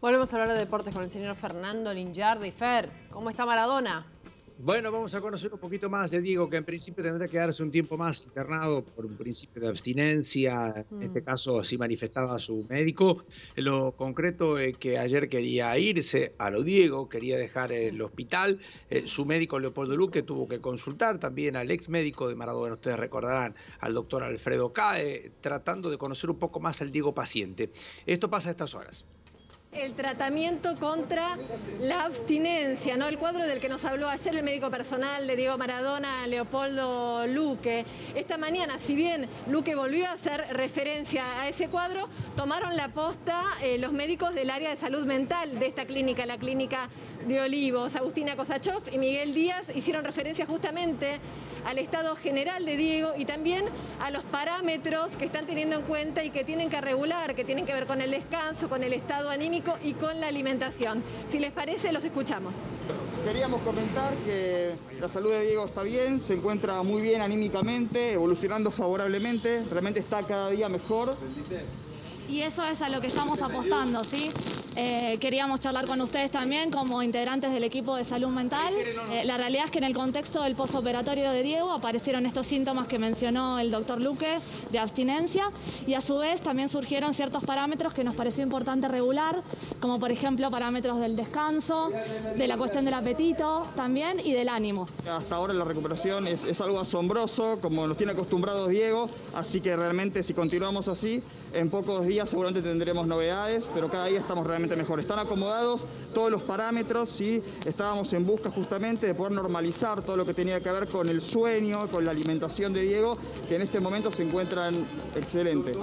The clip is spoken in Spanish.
Volvemos a hablar de deportes con el señor Fernando Linjardi. Fer, ¿cómo está Maradona? Bueno, vamos a conocer un poquito más de Diego, que en principio tendrá que darse un tiempo más internado por un principio de abstinencia. En este mm. caso, así manifestaba su médico. Lo concreto es que ayer quería irse a lo Diego, quería dejar el hospital. Eh, su médico Leopoldo Luque tuvo que consultar también al ex médico de Maradona, ustedes recordarán, al doctor Alfredo Cae, tratando de conocer un poco más al Diego paciente. Esto pasa a estas horas. El tratamiento contra la abstinencia, ¿no? El cuadro del que nos habló ayer el médico personal de Diego Maradona, Leopoldo Luque. Esta mañana, si bien Luque volvió a hacer referencia a ese cuadro, tomaron la posta eh, los médicos del área de salud mental de esta clínica, la clínica de Olivos. Agustina Kosachov y Miguel Díaz hicieron referencia justamente al estado general de Diego y también a los parámetros que están teniendo en cuenta y que tienen que regular, que tienen que ver con el descanso, con el estado anímico y con la alimentación. Si les parece, los escuchamos. Queríamos comentar que la salud de Diego está bien, se encuentra muy bien anímicamente, evolucionando favorablemente, realmente está cada día mejor. Y eso es a lo que estamos apostando, ¿sí? Eh, queríamos charlar con ustedes también como integrantes del equipo de salud mental. Eh, la realidad es que en el contexto del postoperatorio de Diego aparecieron estos síntomas que mencionó el doctor Luque de abstinencia y a su vez también surgieron ciertos parámetros que nos pareció importante regular, como por ejemplo parámetros del descanso, de la cuestión del apetito también y del ánimo. Hasta ahora la recuperación es, es algo asombroso, como nos tiene acostumbrados Diego, así que realmente si continuamos así, en pocos días seguramente tendremos novedades, pero cada día estamos realmente mejor. Están acomodados todos los parámetros y estábamos en busca justamente de poder normalizar todo lo que tenía que ver con el sueño, con la alimentación de Diego, que en este momento se encuentran excelentes.